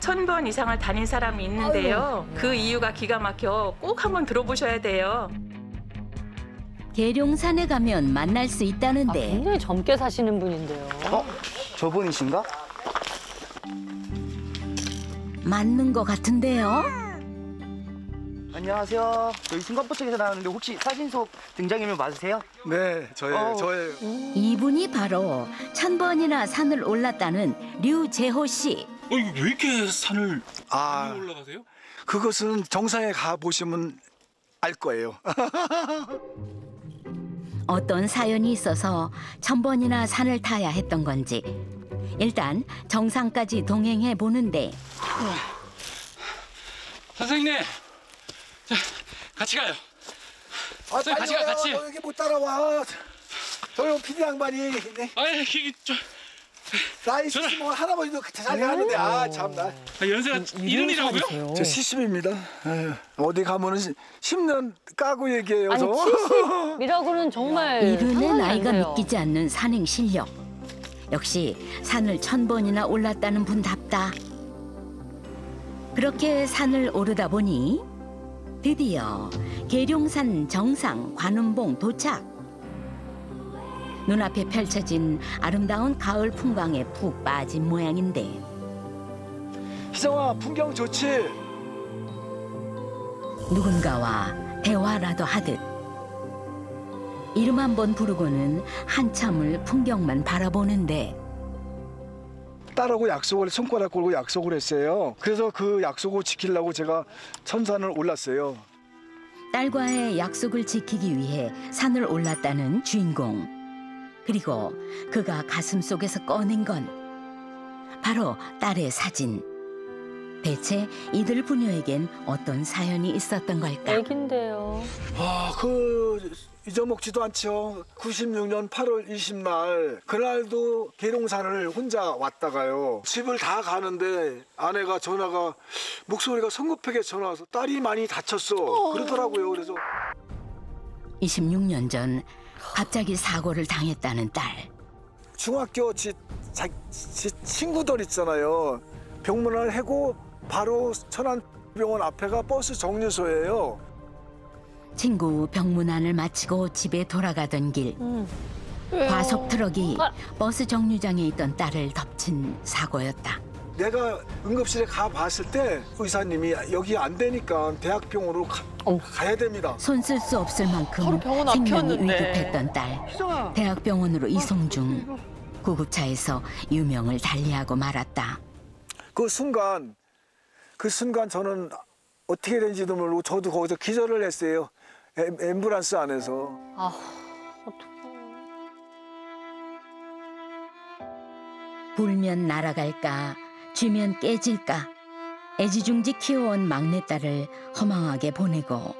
천 번 이상을 다닌 사람이 있는데요. 그 이유가 기가 막혀 꼭 한번 들어보셔야 돼요. 계룡산에 가면 만날 수 아, 있다는데 굉장히 젊게 사시는 분인데요. 어? 저분이신가? 맞는 것 같은데요. 안녕하세요. 저희 승관포 쪽에서 나왔는데 혹시 사진 속 등장인물 맞으세요? 네, 저예요. 어. 저예요. 이분이 바로 천 번이나 산을 올랐다는 류재호 씨. 어, 이거 왜 이렇게 산을 아, 올라가세요? 그것은 정상에 가 보시면 알 거예요. 어떤 사연이 있어서 천 번이나 산을 타야 했던 건지 일단 정상까지 동행해 보는데 선생님, 자, 같이 가요. 아, 쌤, 같이 가, 같이. 너 여기 못 따라와. 저요 피디 양반이 네. 아이, 이게 저 나이 전화. 70뭐 할아버지도 잘 가는데 아 참나. 아, 연세가 이른이라고요? 살이세요. 저 70입니다. 어디 가면은 10년 까고 얘기해요. 아니 저. 70이라고는 정말 이른의 나이가 돼요. 믿기지 않는 산행 실력. 역시 산을 천 번이나 올랐다는 분답다. 그렇게 산을 오르다 보니 드디어 계룡산 정상 관음봉 도착. 눈앞에 펼쳐진 아름다운 가을 풍광에 푹 빠진 모양인데 희정아 풍경 좋지? 누군가와 대화라도 하듯 이름 한 번 부르고는 한참을 풍경만 바라보는데 딸하고 약속을 손가락 걸고 약속을 했어요. 그래서 그 약속을 지키려고 제가 천산을 올랐어요. 딸과의 약속을 지키기 위해 산을 올랐다는 주인공. 그리고 그가 가슴 속에서 꺼낸 건 바로 딸의 사진. 대체 이들 부녀에겐 어떤 사연이 있었던 걸까? 애긴데요. 아, 그 잊어먹지도 않죠. 96년 8월 20날 그날도 계룡산을 혼자 왔다가요. 집을 다 가는데 아내가 전화가 목소리가 성급하게 전화 와서 딸이 많이 다쳤어. 그러더라고요. 그래서 26년 전 갑자기 사고를 당했다는 딸. 중학교 지, 자, 지 친구들 있잖아요. 병문안을 해고 바로 천안병원 앞에가 버스 정류소예요. 친구 병문안을 마치고 집에 돌아가던 길 음. 과속 트럭이 아. 버스 정류장에 있던 딸을 덮친 사고였다. 내가 응급실에 가 봤을 때 의사님이 여기 안 되니까 대학병원으로 가, 어머. 가야 됩니다. 손 쓸 수 없을 만큼 병원 생명이 앞이었는데. 위급했던 딸. 대학병원으로 이송 중 구급차에서 유명을 달리하고 말았다. 그 순간 그 순간 저는 어떻게 된지도 모르고 저도 거기서 기절을 했어요. 엠, 앰뷸런스 안에서. 아, 어떡해. 불면 날아갈까, 쥐면 깨질까. 애지중지 키워온 막내딸을 허망하게 보내고